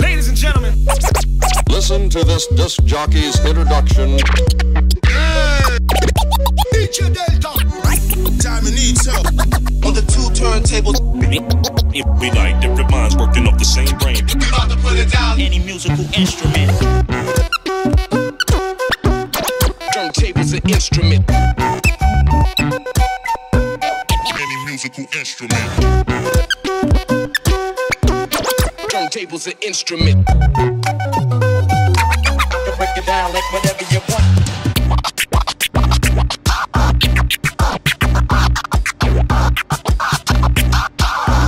Ladies and gentlemen, Listen to this disc jockey's introduction. DJ Delta. Diamond needs help. On the two turntables. We like different minds working off the same brain. We about to put it down. any musical instrument. Turntable's an instrument. Any musical instrument. Turntable's an instrument. Break it down like whatever you want.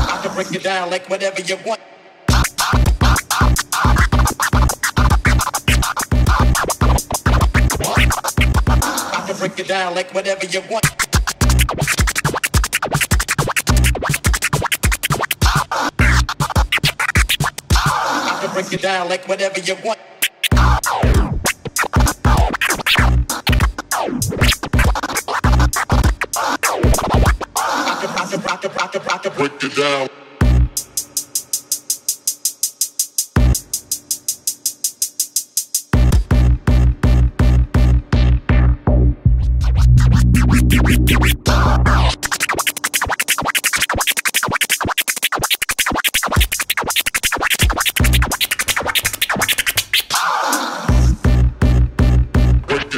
I can break it down like whatever you want. I can break it down like whatever you want. Like whatever you want. Break it down.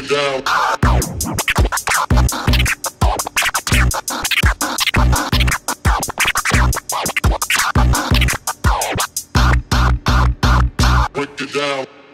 it down. Break it down.